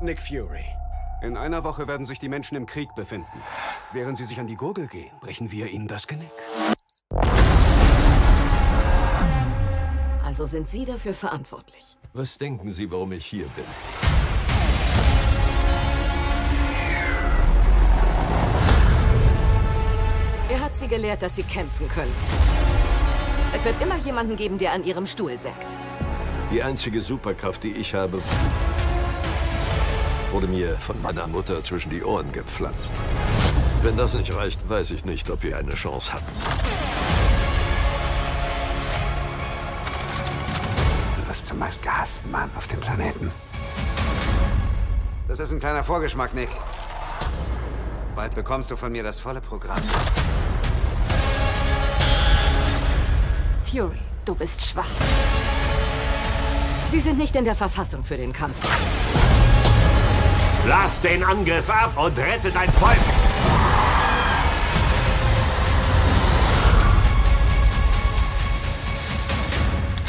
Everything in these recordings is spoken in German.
Nick Fury. In einer Woche werden sich die Menschen im Krieg befinden. Während sie sich an die Gurgel gehen, brechen wir ihnen das Genick. Also sind Sie dafür verantwortlich. Was denken Sie, warum ich hier bin? Er hat Sie gelehrt, dass Sie kämpfen können. Es wird immer jemanden geben, der an Ihrem Stuhl sägt. Die einzige Superkraft, die ich habe, wurde mir von meiner Mutter zwischen die Ohren gepflanzt. Wenn das nicht reicht, weiß ich nicht, ob wir eine Chance haben. Du wirst zum meistgehassten Mann auf dem Planeten. Das ist ein kleiner Vorgeschmack, Nick. Bald bekommst du von mir das volle Programm. Fury, du bist schwach. Sie sind nicht in der Verfassung für den Kampf. Lass den Angriff ab und rette dein Volk!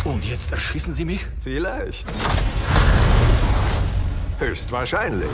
Und jetzt erschießen Sie mich? Vielleicht. Höchstwahrscheinlich.